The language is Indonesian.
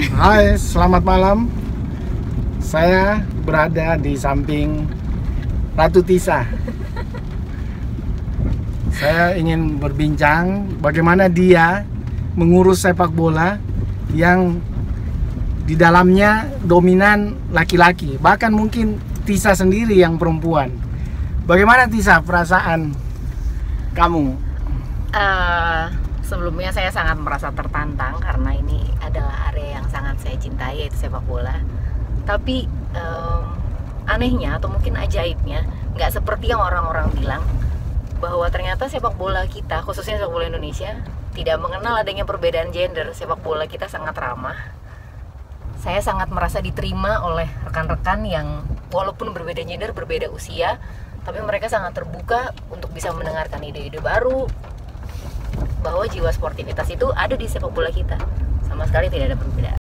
Hai, selamat malam. Saya berada di samping Ratu Tisa. Saya ingin berbincang bagaimana dia mengurus sepak bola yang di dalamnya dominan laki-laki, bahkan mungkin Tisa sendiri yang perempuan. Bagaimana Tisa perasaan kamu? Eh, sebelumnya saya sangat merasa tertantang karena ini adalah cintai yaitu sepak bola. Tapi em, anehnya atau mungkin ajaibnya nggak seperti yang orang-orang bilang bahwa ternyata sepak bola kita khususnya sepak bola Indonesia tidak mengenal adanya perbedaan gender. Sepak bola kita sangat ramah. Saya sangat merasa diterima oleh rekan-rekan yang walaupun berbeda gender, berbeda usia, tapi mereka sangat terbuka untuk bisa mendengarkan ide-ide baru, bahwa jiwa sportivitas itu ada di sepak bola kita sama sekali tidak ada perbedaan